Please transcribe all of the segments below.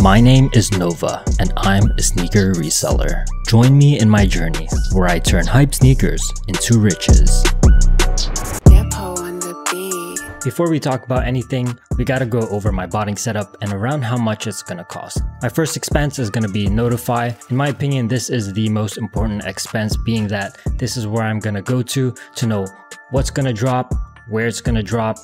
My name is Nova, and I'm a sneaker reseller. Join me in my journey where I turn hype sneakers into riches. Depot on the beat. Before we talk about anything, we gotta go over my botting setup and around how much it's gonna cost. My first expense is gonna be Notify. In my opinion, this is the most important expense, being that this is where I'm gonna go to to know what's gonna drop, where it's gonna drop,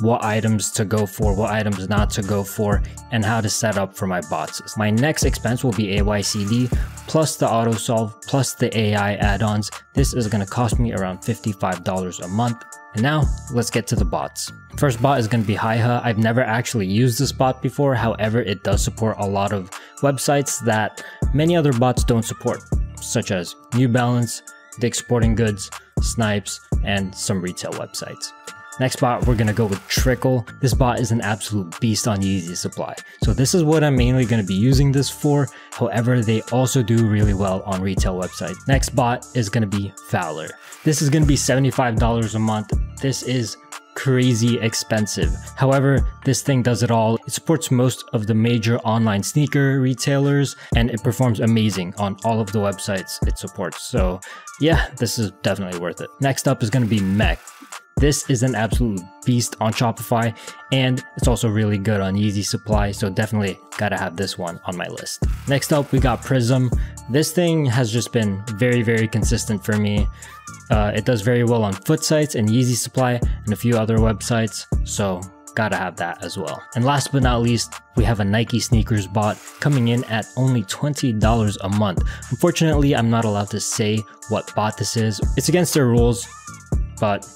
what items to go for, what items not to go for, and how to set up for my bots. My next expense will be AYCD plus the auto solve plus the AI add-ons. This is to cost me around $55 a month. And now let's get to the bots. First bot is going to be Hayha. I've never actually used this bot before. However, it does support a lot of websites that many other bots don't support, such as New Balance, Dick's Sporting Goods, Snipes, and some retail websites. Next bot, we're gonna go with Trickle. This bot is an absolute beast on Yeezy Supply. So this is what I'm mainly gonna be using this for. However, they also do really well on retail websites. Next bot is gonna be Valor. This is gonna be $75 a month. This is crazy expensive. However, this thing does it all. It supports most of the major online sneaker retailers and it performs amazing on all of the websites it supports. So yeah, this is definitely worth it. Next up is going to be MEK. This is an absolute beast on Shopify and it's also really good on Yeezy Supply, so definitely gotta have this one on my list. Next up, we got Prism. This thing has just been very, very consistent for me. Uh, it does very well on foot sites and Yeezy Supply and a few other websites, so gotta have that as well. And last but not least, we have a Nike sneakers bot coming in at only $20 a month. Unfortunately, I'm not allowed to say what bot this is. It's against their rules, but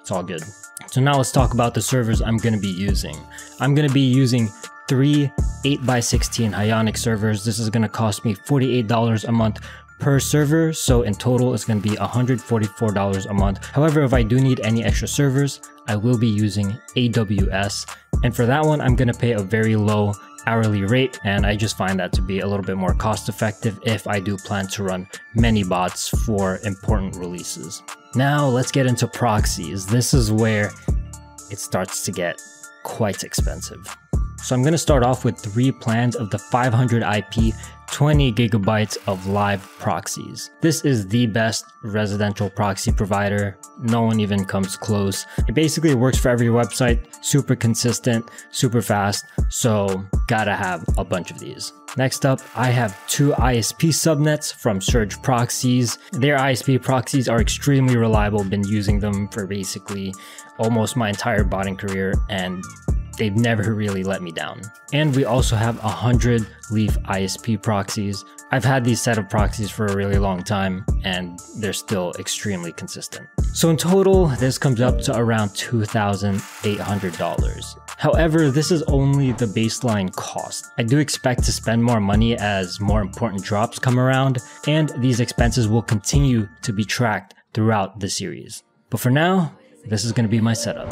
it's all good. So now let's talk about the servers I'm going to be using. I'm going to be using three 8x16 Hyonix servers. This is going to cost me $48 a month per server, so in total it's going to be $144 a month. However, if I do need any extra servers, I will be using AWS, and for that one I'm going to pay a very low hourly rate and I just find that to be a little bit more cost effective if I do plan to run many bots for important releases. Now let's get into proxies. This is where it starts to get quite expensive. So I'm going to start off with three plans of the 500 IP 20 gigabytes of live proxies. This is the best residential proxy provider. No one even comes close. It basically works for every website, super consistent, super fast. So gotta have a bunch of these. Next up, I have two ISP subnets from Surge Proxies. Their ISP proxies are extremely reliable. Been using them for basically almost my entire botting career and they've never really let me down. And we also have 100 Leaf ISP proxies. I've had these set of proxies for a really long time and they're still extremely consistent. So in total, this comes up to around $2,800. However, this is only the baseline cost. I do expect to spend more money as more important drops come around, and these expenses will continue to be tracked throughout the series. But for now, this is going to be my setup.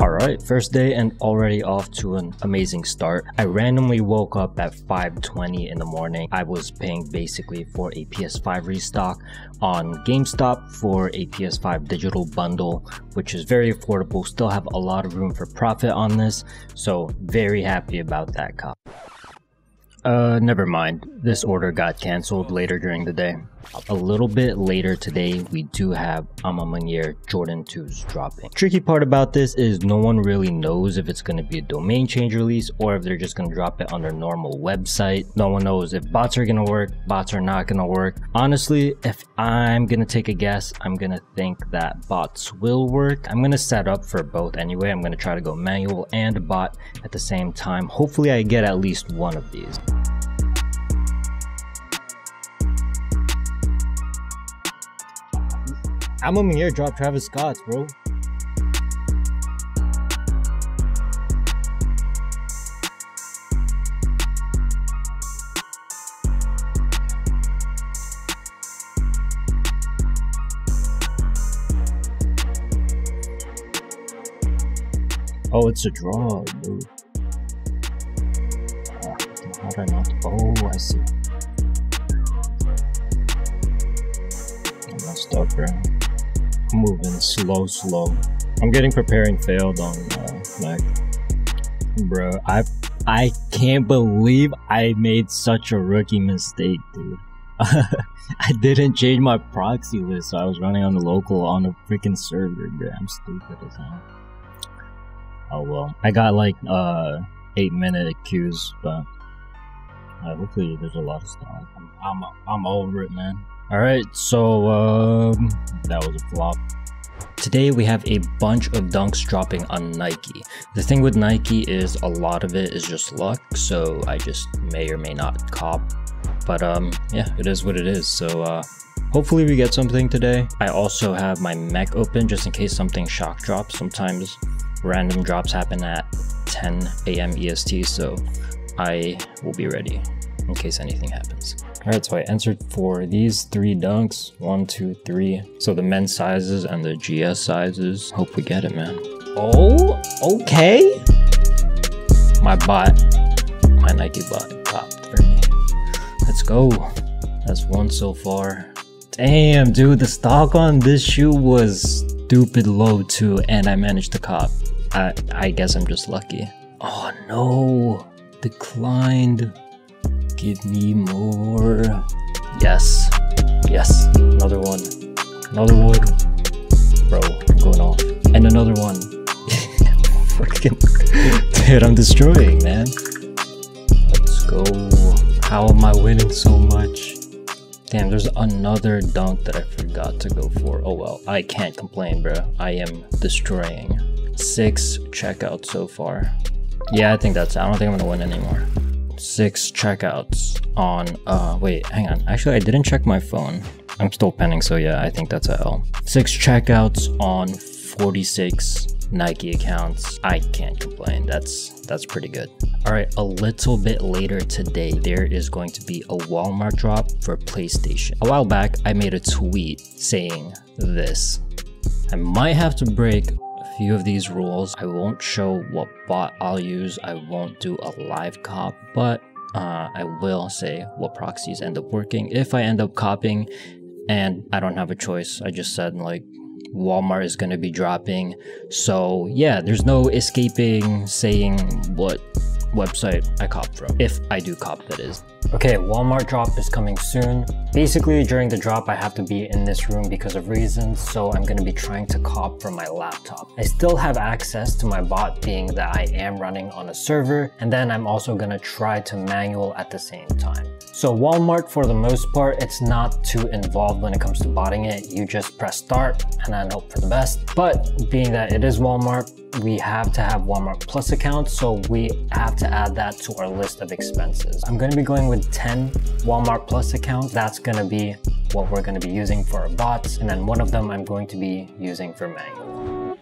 Alright, first day and already off to an amazing start. I randomly woke up at 5.20 in the morning. I was paying basically for a PS5 restock on GameStop for a PS5 digital bundle, which is very affordable. Still have a lot of room for profit on this, so very happy about that cop. Uh, never mind. This order got cancelled later during the day. A little bit later today, we do have A Ma Jordan 2s dropping. Tricky part about this is no one really knows if it's going to be a domain change release or if they're just going to drop it on their normal website. No one knows if bots are going to work, bots are not going to work. Honestly, if I'm going to take a guess, I'm going to think that bots will work. I'm going to set up for both anyway. I'm going to try to go manual and bot at the same time. Hopefully I get at least one of these. A Ma Maniére drop Travis Scott's, bro. Oh, it's a draw, dude. Ah, how did I not? Oh, I see. I messed up, bro. Moving slow, slow. I'm getting preparing failed on uh, MEK. Bro, I I can't believe I made such a rookie mistake, dude. I didn't change my proxy list, so I was running on the local on a freaking server, bro. I'm stupid as hell. Oh well. I got like uh eight minute queues, but uh, hopefully there's a lot of stuff. I'm, I'm I'm over it, man. All right, so um, that was a flop. Today we have a bunch of dunks dropping on Nike. The thing with Nike is a lot of it is just luck, so I just may or may not cop. But um, yeah, it is what it is. So uh, hopefully we get something today. I also have my MEK open just in case something shock drops. Sometimes random drops happen at 10 a.m. EST, so I will be ready in case anything happens. All right, so I entered for these three dunks, one, two, three. So the men's sizes and the GS sizes. Hope we get it, man. Oh, okay. My bot, my Nike bot popped for me. Let's go. That's one so far. Damn, dude, the stock on this shoe was stupid low too, and I managed to cop. I, I guess I'm just lucky. Oh no, declined. Give me more. Yes. Yes. Another one. Another one. Bro, I'm going off. And another one. Fucking. Dude, I'm destroying, man. Let's go. How am I winning so much? Damn, there's another dunk that I forgot to go for. Oh well, I can't complain, bro. I am destroying. Six checkouts so far. Yeah, I think that's it. I don't think I'm gonna win anymore. Six checkouts on, uh, wait, hang on. Actually, I didn't check my phone. I'm still penning, so yeah, I think that's a L. Six checkouts on 46 Nike accounts. I can't complain. That's that's pretty good. All right, a little bit later today, there is going to be a Walmart drop for PlayStation. A while back, I made a tweet saying this. I might have to break few of these rules. I won't show what bot I'll use. I won't do a live cop, but uh, I will say what proxies end up working if I end up copying and I don't have a choice. I just said like Walmart is going to be dropping. So yeah, there's no escaping saying what website I cop from. If I do cop, that is. Okay, Walmart drop is coming soon. Basically, during the drop, I have to be in this room because of reasons, so I'm going to be trying to cop from my laptop. I still have access to my bot being that I am running on a server, and then I'm also going to try to manual at the same time. So Walmart, for the most part, it's not too involved when it comes to botting it. You just press start and then hope for the best. But being that it is Walmart, we have to have Walmart Plus accounts, so we have to add that to our list of expenses. I'm to be going with 10 Walmart Plus accounts. That's to be what we're to be using for our bots, and then one of them I'm going to be using for manual.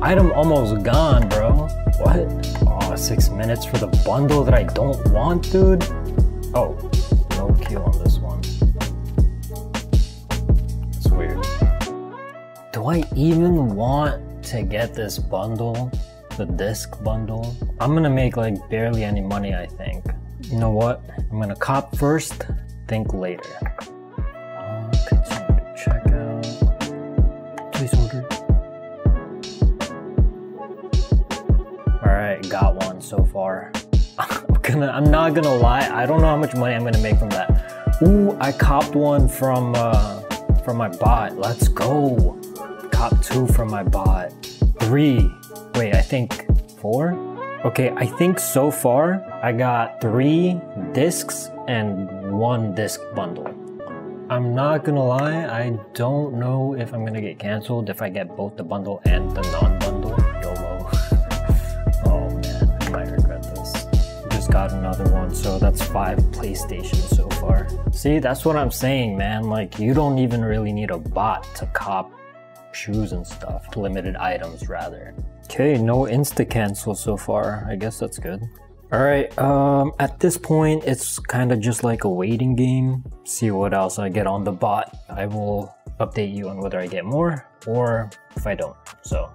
Item almost gone, bro. What? Oh, six minutes for the bundle that I don't want, dude? Oh, no queue on this one. It's weird. Do I even want to get this bundle? The disc bundle? I'm gonna make like barely any money, I think. You know what? I'm gonna cop first, think later. Order. Alright, got one so far. I'm gonna I'm not gonna lie, I don't know how much money I'm gonna make from that. Ooh, I copped one from uh from my bot. Let's go. Cop two from my bot. Three. Wait, I think four? Okay, I think so far I got three discs and one disc bundle. I'm not gonna lie, I don't know if I'm gonna get canceled if I get both the bundle and the non-bundle. YOLO. oh man, I might regret this. Just got another one, so that's five PlayStations so far. See, that's what I'm saying, man. Like, you don't even really need a bot to cop shoes and stuff. Limited items, rather. Okay, no insta cancel so far. I guess that's good. Alright, um, at this point, it's kind of just like a waiting game. See what else I get on the bot. I will update you on whether I get more or if I don't. So,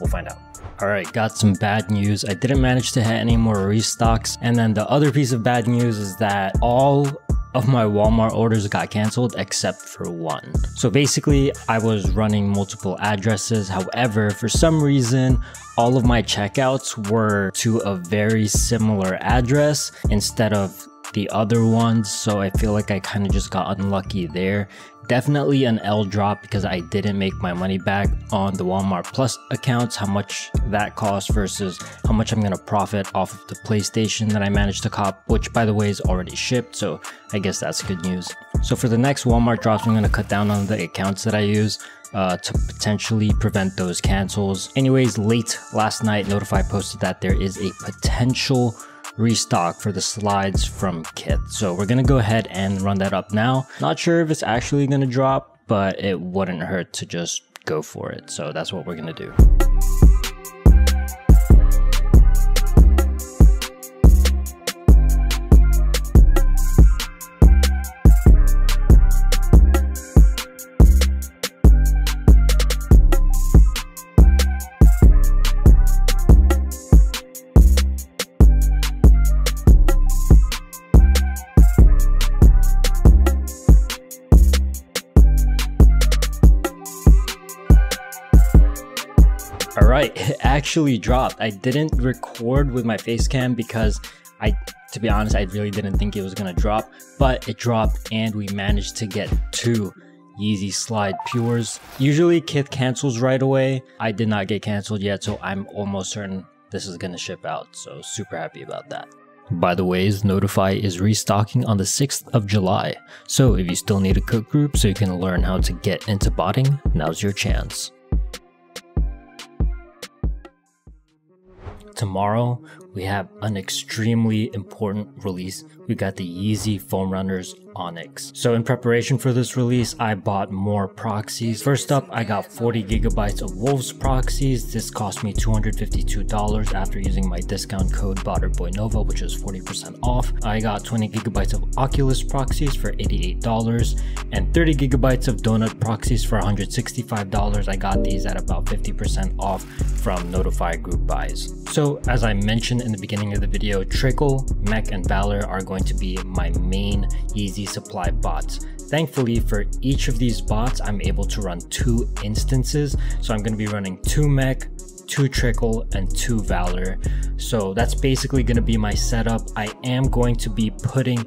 we'll find out. Alright, got some bad news. I didn't manage to hit any more restocks. And then the other piece of bad news is that all of my Walmart orders got canceled except for one. So basically, I was running multiple addresses. However, for some reason, all of my checkouts were to a very similar address instead of the other ones. So I feel like I kind of just got unlucky there. Definitely an L drop because I didn't make my money back on the Walmart Plus accounts, how much that cost versus how much I'm gonna profit off of the PlayStation that I managed to cop, which by the way is already shipped, so I guess that's good news. So for the next Walmart drops, I'm gonna cut down on the accounts that I use. Uh, to potentially prevent those cancels. Anyways, late last night, Notify posted that there is a potential restock for the slides from Kith. So we're gonna go ahead and run that up now. Not sure if it's actually gonna drop, but it wouldn't hurt to just go for it. So that's what we're gonna do. Right, it actually dropped. I didn't record with my face cam because I, to be honest, I really didn't think it was gonna drop, but it dropped and we managed to get two Yeezy Slide Pures. Usually Kith cancels right away. I did not get canceled yet, so I'm almost certain this is gonna ship out. So super happy about that. By the ways, Notify is restocking on the 6th of July. So if you still need a cook group so you can learn how to get into botting, now's your chance. Tomorrow, we have an extremely important release. We got the Yeezy Foam Runners Onyx. So in preparation for this release, I bought more proxies. First up, I got 40 gigabytes of Wolves proxies. This cost me $252 after using my discount code BotterBoyNova, which is 40% off. I got 20 gigabytes of Oculus proxies for $88 and 30 gigabytes of Donut proxies for $165. I got these at about 50% off from Notify group buys. So as I mentioned in the beginning of the video, Trickle, MEK, and Valor are going to be my main Yeezy supply bots. Thankfully for each of these bots, I'm able to run two instances. So I'm going to be running two MEK, two Trickle, and two Valor. So that's basically going to be my setup. I am going to be putting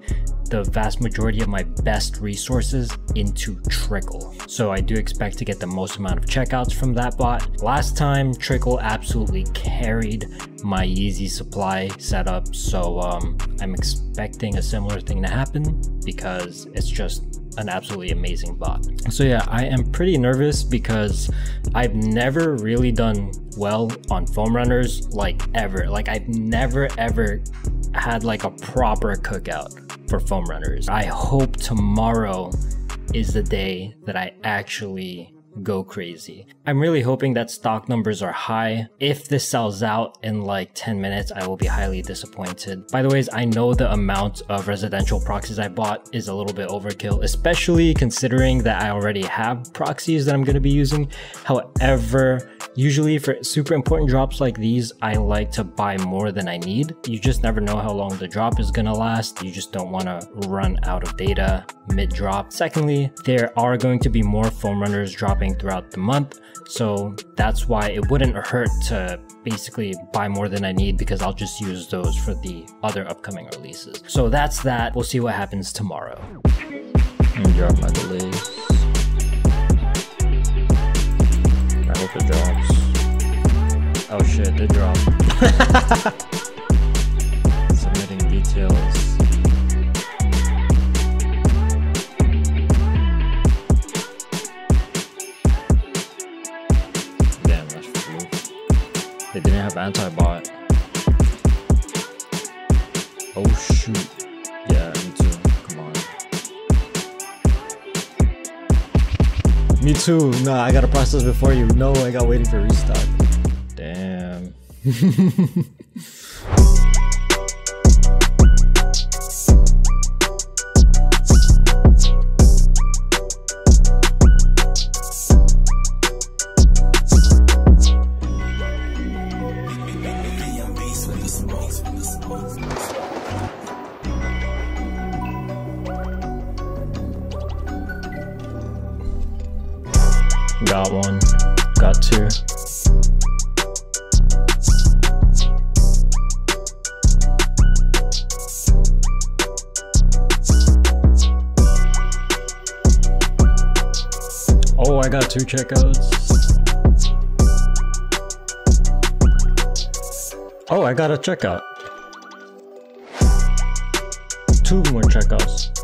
the vast majority of my best resources into Trickle. So I do expect to get the most amount of checkouts from that bot. Last time, Trickle absolutely carried my Yeezy supply setup. So um, I'm expecting a similar thing to happen because it's just an absolutely amazing bot. So yeah, I am pretty nervous because I've never really done well on foam runners like ever. Like I've never ever had like a proper cookout for foam runners. I hope tomorrow is the day that I actually go crazy. I'm really hoping that stock numbers are high. If this sells out in like 10 minutes, I will be highly disappointed. By the ways, I know the amount of residential proxies I bought is a little bit overkill, especially considering that I already have proxies that I'm going to be using. However, usually for super important drops like these, I like to buy more than I need. You just never know how long the drop is going to last. You just don't want to run out of data mid drop. Secondly, there are going to be more foam runners dropping throughout the month. So that's why it wouldn't hurt to basically buy more than I need because I'll just use those for the other upcoming releases. So that's that. We'll see what happens tomorrow. And drop my delays. I hope it drops. Oh shit, it dropped. Submitting details. Too. Nah, I gotta process before you. No, I got waiting for restock. Damn. Two checkouts. Oh, I got a checkout. Two more checkouts.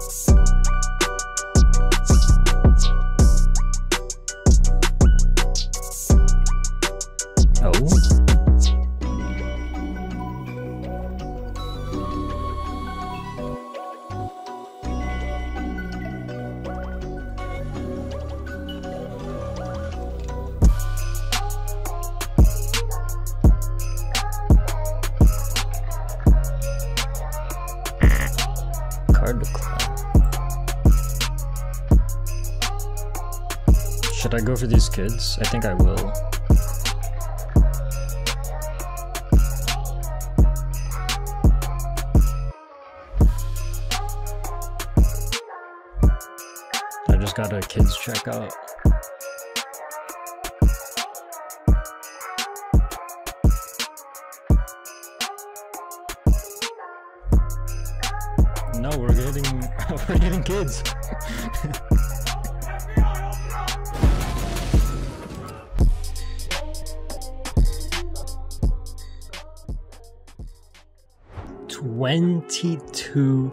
Card decline. Should I go for these kids? I think I will. I just got a kids checkout. we're getting kids. Twenty-two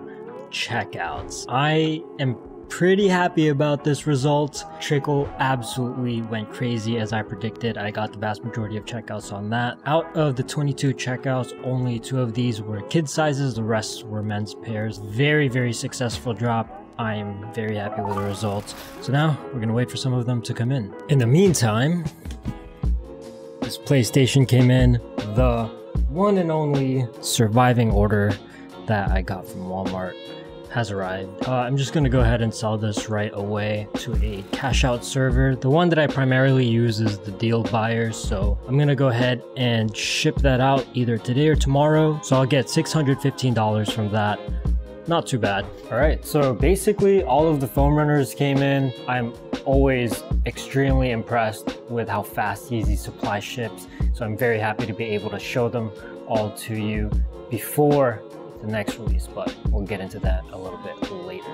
checkouts. I am pretty happy about this result. Trickle absolutely went crazy as I predicted. I got the vast majority of checkouts on that. Out of the 22 checkouts, only two of these were kid sizes, the rest were men's pairs. Very, very successful drop. I am very happy with the results. So now we're gonna wait for some of them to come in. In the meantime, this PlayStation came in, the one and only surviving order that I got from Walmart has arrived. Uh, I'm just gonna go ahead and sell this right away to a cash out server. The one that I primarily use is the deal buyers, so I'm gonna go ahead and ship that out either today or tomorrow. So I'll get $615 from that. Not too bad. All right, so basically all of the foam runners came in. I'm always extremely impressed with how fast Yeezy Supply ships. So I'm very happy to be able to show them all to you before the next release, but we'll get into that a little bit later.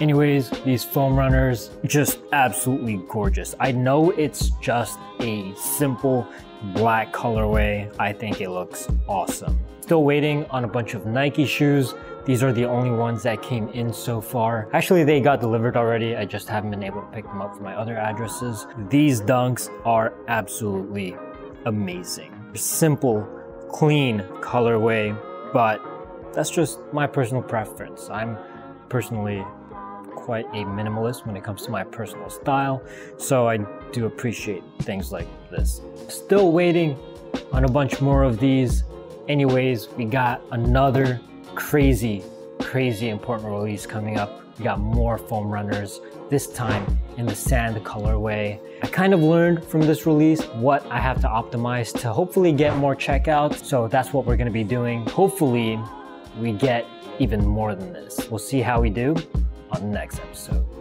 Anyways, these foam runners, just absolutely gorgeous. I know it's just a simple black colorway. I think it looks awesome. Still waiting on a bunch of Nike shoes. These are the only ones that came in so far. Actually, they got delivered already. I just haven't been able to pick them up from my other addresses. These dunks are absolutely amazing. Simple, clean colorway, but that's just my personal preference. I'm personally quite a minimalist when it comes to my personal style, so I do appreciate things like this. Still waiting on a bunch more of these. Anyways, we got another crazy, crazy important release coming up. We got more foam runners, this time in the sand colorway. I kind of learned from this release what I have to optimize to hopefully get more checkouts. So that's what we're gonna be doing. Hopefully we get even more than this. We'll see how we do on the next episode.